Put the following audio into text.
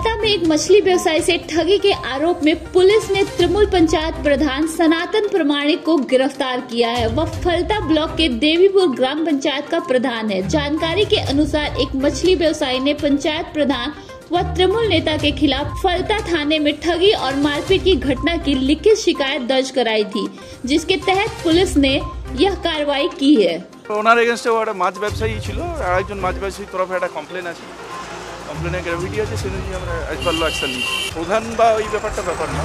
फलता में एक मछली व्यवसायी से ठगी के आरोप में पुलिस ने त्रिमुल पंचायत प्रधान सनातन प्रमाणिक को गिरफ्तार किया है वह फलता ब्लॉक के देवीपुर ग्राम पंचायत का प्रधान है जानकारी के अनुसार एक मछली व्यवसायी ने पंचायत प्रधान व तृणमूल नेता के खिलाफ फलता थाने में ठगी और मारपीट की घटना की लिखित शिकायत दर्ज कराई थी जिसके तहत पुलिस ने यह कार्रवाई की है ওনার এগেনস্টে একটা মাছ ব্যবসায়ী ছিল আর একজন মাছ ব্যবসায়ীর তরফে একটা কমপ্লেন আছে কমপ্লেনের গ্র্যাভিটি আছে সেই অনুযায়ী আমরা আজ পারল অ্যাকশন নিই প্রধান বা ওই ব্যাপারটা ব্যাপার না।